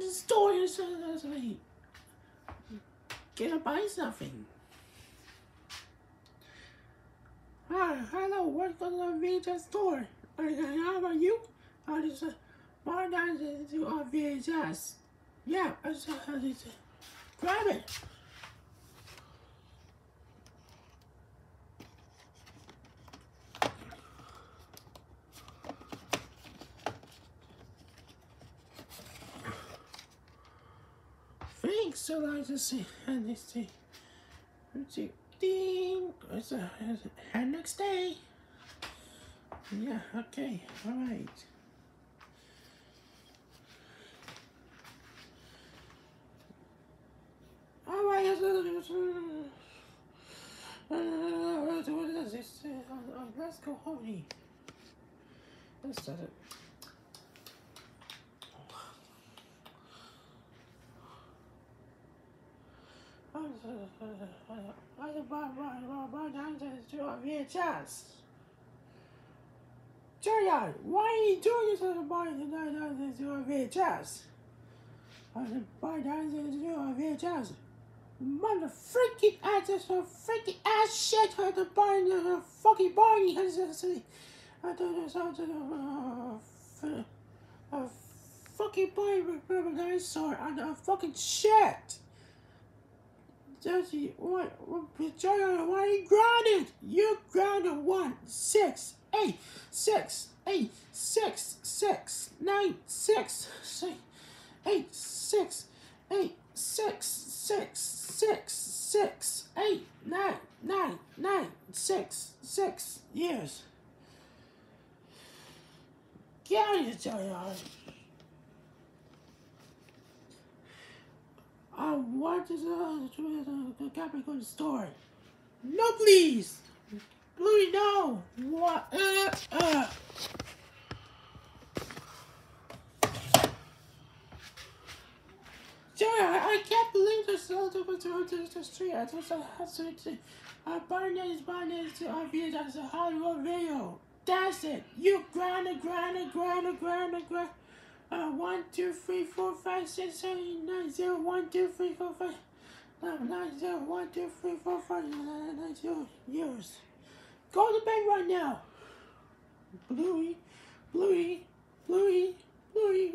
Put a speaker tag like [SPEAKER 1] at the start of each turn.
[SPEAKER 1] in the store and so like gonna buy something. Hi, hello, welcome to the VHS store. How about you? I just buy that to uh, VHS. Yeah, I just, grab it. So I just see, and let's see, see, ding, it's a, it's a, and next day. Yeah, okay, all right. All right, let's go home. Let's start it. I buy buy buy down to a VHS. Jelly, why are you doing this to buy down to a VHS? I buy down to a VHS. Mother freaking ass, this a freaking ass shit to the buying the fucking body. I don't know something. Uh, fucking buying dinosaur and a fucking shit. Jesse, what, John, why you grounded? You grounded one, six, eight, six, eight, six, six, nine, six, six, eight, six, eight, six, six, six, six, eight, nine, nine, nine, six, six years. Get out of here, Johnny. I want to uh, Capricorn store. No, please. Bluey, no. What? Uh, uh. Jelly, I, I can't believe this. Uh, the, the, the street. I just uh, have to. Uh, Barnett is Barnett is obvious as a Hollywood video. That's it. You grounded, grounded, grounded, grounded, grounded. Uh, one, two, three, four, five, six, seven, eight, nine, zero, one, two, three, four, five, nine, nine, zero, one, two, three, four, five, nine, nine, zero, years. Go to bed right now. Bluey, Bluey, Bluey, Bluey,